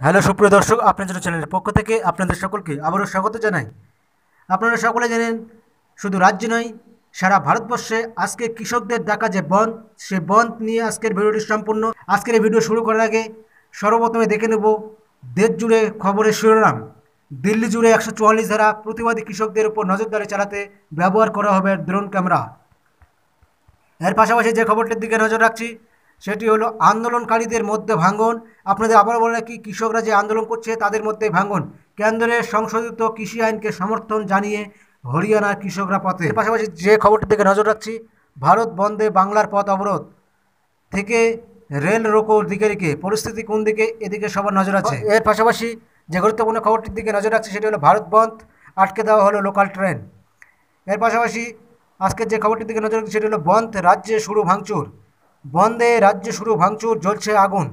Hello, সুপ্রিয় দর্শক আপনাদের চ্যানেলের পক্ষ থেকে আপনাদের সকলকে আবারও স্বাগত জানাই। আপনারা সকলে জানেন, শুধু রাজ্য নয়, সারা ভারতবর্ষে আজকে কৃষকদের ডাকা যে বন্ধ সে বন্ধ নিয়ে আজকের ভিডিওটি সম্পূর্ণ। আজকের এই ভিডিও শুরু করার আগে সর্বপ্রথমে দেখে নেব দেশ জুড়ে খবরের শিরোনাম। দিল্লি জুড়ে একশো চুয়াল্লিশ ধারা প্রতিবাদী কৃষকদের উপর নজরদারি চালাতে ব্যবহার করা হবে ড্রোন ক্যামেরা। এর পাশাপাশি যে খবরটির দিকে নজর রাখছি সেটি হলো আন্দোলনকারীদের মধ্যে ভাঙন। আপনাদের আবার বলে রাখি, কৃষকরা যে আন্দোলন করছে তাদের মধ্যে ভাঙন। কেন্দ্রের সংশোধিত কৃষি আইনকে সমর্থন জানিয়ে হরিয়ানার কৃষকরা পথে। পাশাপাশি যে খবরটির দিকে নজর রাখছি, ভারত বন্ধে বাংলার পথ অবরোধ থেকে রেল রোকোর দিকে দিকে। পরিস্থিতি কোন দিকে, এদিকে সবার নজর আছে। এর পাশাপাশি যে গুরুত্বপূর্ণ খবরটির দিকে নজর রাখছি, সেটি হলো ভারত বন্ধ, আটকে দেওয়া হলো লোকাল ট্রেন এর পাশাপাশি আজকের যে খবরটির দিকে নজর রাখছি, সেটি হলো বন্ধ রাজ্যে শুরু ভাঙচুর। বন্ধে রাজ্যে শুরু, ভাঙচুর, জ্বলছে আগুন।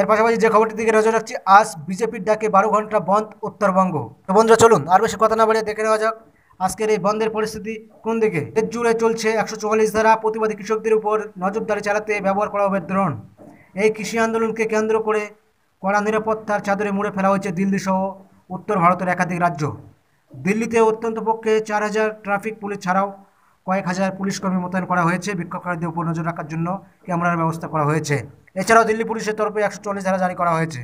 এর পাশাপাশি যে খবরটির দিকে নজর রাখছি, আজ বিজেপির ডাকে বারো ঘণ্টা বন্ধ উত্তরবঙ্গ। তো বন্ধুরা, চলুন, আর বেশি কথা না বাড়িয়ে দেখে নেওয়া যাক, আজকের এই বন্ধের পরিস্থিতি কোন দিকে? দেশ জুড়ে চলছে একশো চুয়াল্লিশ ধারা, প্রতিবাদী কৃষকদের উপর নজরদারি চালাতে ব্যবহার করা হবে ড্রোন। এই কৃষি আন্দোলনকে কেন্দ্র করে কড়া নিরাপত্তার চাদরে মুড়ে ফেলা হয়েছে দিল্লি সহ উত্তর ভারতের একাধিক রাজ্য। দিল্লিতে অত্যন্ত পক্ষে চার হাজার ট্রাফিক পুলিশ ছাড়াও কয়েক হাজার পুলিশ কর্মী মোতায়েন করা হয়েছে। বিক্ষোভকারীদের উপর নজর রাখার জন্য ক্যামেরার ব্যবস্থা করা হয়েছে। এছাড়াও দিল্লি পুলিশের তরফে একশো চল্লিশ ধারা জারি করা হয়েছে।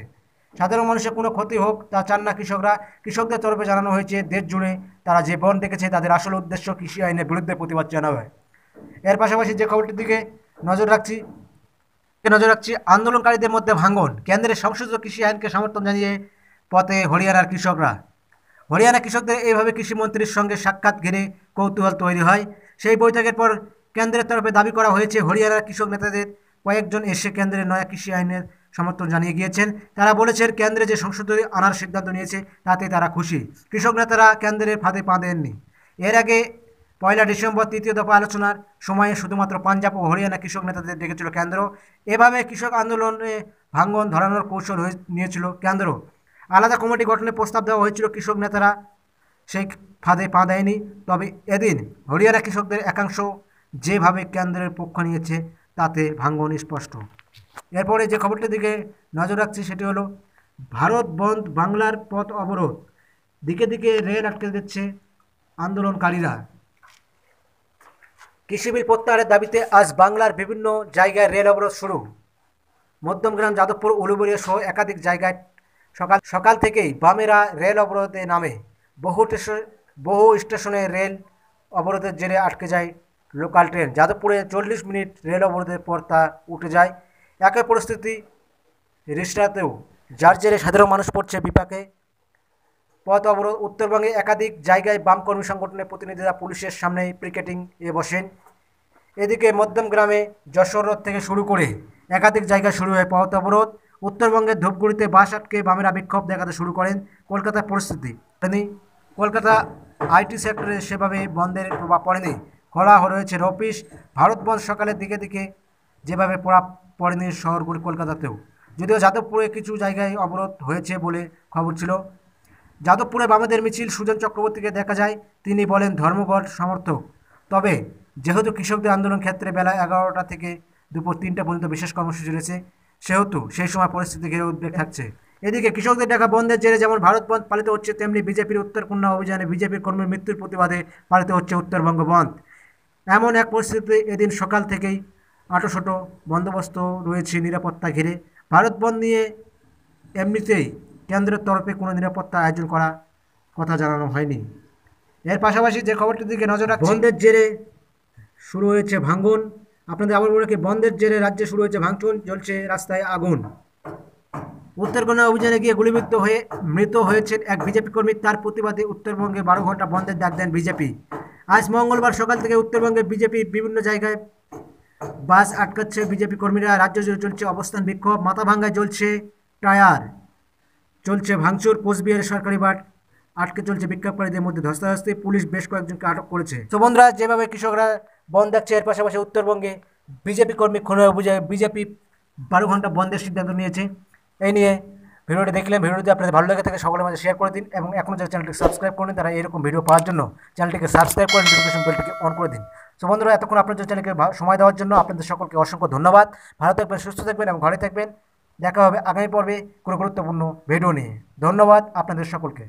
সাধারণ মানুষের কোনো ক্ষতি হোক, তা চান না কৃষকরা। কৃষকদের তরফে জানানো হয়েছে, দেশ জুড়ে তারা যে বন ডেকেছে তাদের আসল উদ্দেশ্য কৃষি আইনের বিরুদ্ধে প্রতিবাদ জানাবে। এর পাশাপাশি যে খবরটির দিকে নজর রাখছি নজর রাখছি, আন্দোলনকারীদের মধ্যে ভাঙন। কেন্দ্রের সংশোধিত কৃষি আইনকে সমর্থন জানিয়ে পথে হরিয়ানার কৃষকরা। হরিয়ানা কৃষকদের এইভাবে কৃষিমন্ত্রীর সঙ্গে সাক্ষাৎ ঘিরে কৌতূহল তৈরি হয়। সেই বৈঠকের পর কেন্দ্রের তরফে দাবি করা হয়েছে হরিয়ানার কৃষক নেতাদের কয়েকজন এসে কেন্দ্রের নয়া কৃষি আইনের সমর্থন জানিয়ে গিয়েছেন। তারা বলেছেন, কেন্দ্রে যে সংশোধনী আনার সিদ্ধান্ত নিয়েছে, তাতে তারা খুশি। কৃষক নেতারা কেন্দ্রের ফাঁদে পা দেননি। এর আগে পয়লা ডিসেম্বর তৃতীয় দফা আলোচনার সময়ে শুধুমাত্র পাঞ্জাব ও হরিয়ানা কৃষক নেতাদের ডেকেছিল কেন্দ্র। এভাবে কৃষক আন্দোলনে ভাঙ্গন ধরানোর কৌশল নিয়েছিল কেন্দ্র। আলাদা কমিটি গঠনের প্রস্তাব দেওয়া হয়েছিল, কৃষক নেতারা সেই ফাঁদে পা দেয়নি। তবে এদিন হরিয়ানা কৃষকদের একাংশ যেভাবে কেন্দ্রের পক্ষ নিয়েছে, তাতে ভাঙ্গন স্পষ্ট। এরপরে যে খবরটির দিকে নজর রাখছি, সেটি হলো, ভারত বন্ধ বাংলার পথ অবরোধ। দিকে দিকে রেল আটকে দিচ্ছে আন্দোলনকারীরা। কৃষি বিল প্রত্যাহারের দাবিতে আজ বাংলার বিভিন্ন জায়গায় রেল অবরোধ শুরু। মধ্যমগ্রাম যাদবপুর, উলুবেড়িয়া সহ একাধিক জায়গায় সকাল সকাল থেকেই বামেরা রেল অবরোধে নামে। বহু স্টেশন, বহু স্টেশনে রেল অবরোধের জেরে আটকে যায় লোকাল ট্রেন। যাদবপুরে চল্লিশ মিনিট রেল অবরোধের পর তা উঠে যায়। একই পরিস্থিতি রিসরাতেও। যার জেরে সাধারণ মানুষ পড়ছে বিপাকে। পথ অবরোধ উত্তরবঙ্গে একাধিক জায়গায় বাম কর্মী সংগঠনের প্রতিনিধিরা পুলিশের সামনে পিকেটিং এ বসেন। এদিকে মধ্যম গ্রামে যশোর রোড থেকে শুরু করে একাধিক জায়গায় শুরু হয় পথ অবরোধ। উত্তরবঙ্গের ধূপগুড়িতে বাস আটকে বামেরা বিক্ষোভ দেখাতে শুরু করেন কলকাতার পরিস্থিতি। কলকাতা আইটি সেক্টরে সেভাবে বন্ধের প্রভাব পড়েনি। খোলা রয়েছে অফিস ভারত বন্ধ সকালের দিকে দিকে যেভাবে পড়া পড়েনি শহরগুলি কলকাতাতেও। যদিও যাদবপুরে কিছু জায়গায় অবরোধ হয়েছে বলে খবর ছিল। যাদবপুরে বামেদের মিছিল সুজন চক্রবর্তীকে দেখা যায়। তিনি বলেন, ধর্মঘট সমর্থক। তবে যেহেতু কৃষকদের আন্দোলন ক্ষেত্রে বেলা এগারোটা থেকে দুপুর তিনটা পর্যন্ত বিশেষ কর্মসূচি রয়েছে, সেহেতু সেই সময় পরিস্থিতি ঘিরে উদ্বেগ থাকছে। এদিকে কৃষকদের ডাকা বন্ধের জেরে যেমন ভারত বন্ধ পালিত হচ্ছে, তেমনি বিজেপির উত্তরকন্যা অভিযানে বিজেপির কর্মীর মৃত্যুর প্রতিবাদে পালিত হচ্ছে উত্তরবঙ্গ বন্ধ এমন এক পরিস্থিতিতে এদিন সকাল থেকেই আটোশোটো বন্দোবস্ত রয়েছে নিরাপত্তা ঘিরে। ভারত বন্ধ নিয়ে এমনিতেই কেন্দ্রের তরফে কোনো নিরাপত্তা আয়োজন করা কথা জানানো হয়নি। এর পাশাপাশি যে খবরটির দিকে নজর রাখছি, বন্ধের জেরে শুরু হয়েছে ভাঙ্গন আপনাদের আবার বলে বন্ধের জেরে রাজ্যে শুরু হয়েছে ভাঙচুর, জ্বলছে রাস্তায় আগুন। উত্তরকন্যা অভিযানে গিয়ে গুলিবিদ্ধ হয়ে মৃত হয়েছেন এক বিজেপি কর্মী। তার প্রতিবাদে উত্তরবঙ্গে বারো ঘণ্টা বন্ধের ডাক দেন বিজেপি। আজ মঙ্গলবার সকাল থেকে উত্তরবঙ্গে বিজেপি বিভিন্ন জায়গায় বাস আটকাচ্ছে বিজেপি কর্মীরা। রাজ্য জুড়ে চলছে অবস্থান বিক্ষোভ মাথাভাঙ্গায় চলছে টায়ার, চলছে ভাঙচুর কোচবিহারের সরকারি বাট আটকে চলছে বিক্ষোভকারীদের মধ্যে ধস্তাধস্তি। পুলিশ বেশ কয়েকজনকে আটক করেছে। তো বন্ধুরা, যেভাবে কৃষকরা বন্ধ দেখছে, এর পাশাপাশি উত্তরবঙ্গে বিজেপি কর্মী খুনে অভিযোগ বিজেপি বারো ঘণ্টা বন্ধের সিদ্ধান্ত নিয়েছে। এই নিয়ে ভিডিওটি দেখলেন ভিডিওটি আপনাদের ভালো লেগে থাকে সকলের মাঝে শেয়ার করে দিন এবং এখন যারা চ্যানেলটিকে সাবস্ক্রাইব করেন তারা এরকম ভিডিও পাওয়ার জন্য চ্যানেলটিকে সাবস্ক্রাইব করে নোটিফিকেশন বেলটিকে অন করে দিন। সো বন্ধুরা, এতক্ষণ আপনাদের চ্যানেলকে সময় দেওয়ার জন্য আপনাদের সকলকে অসংখ্য ধন্যবাদ। ভালো থাকবেন, সুস্থ থাকবেন এবং ঘরে থাকবেন। দেখা হবে আগামী পর্বে কোনো গুরুত্বপূর্ণ ভিডিও নিয়ে। ধন্যবাদ আপনাদের সকলকে।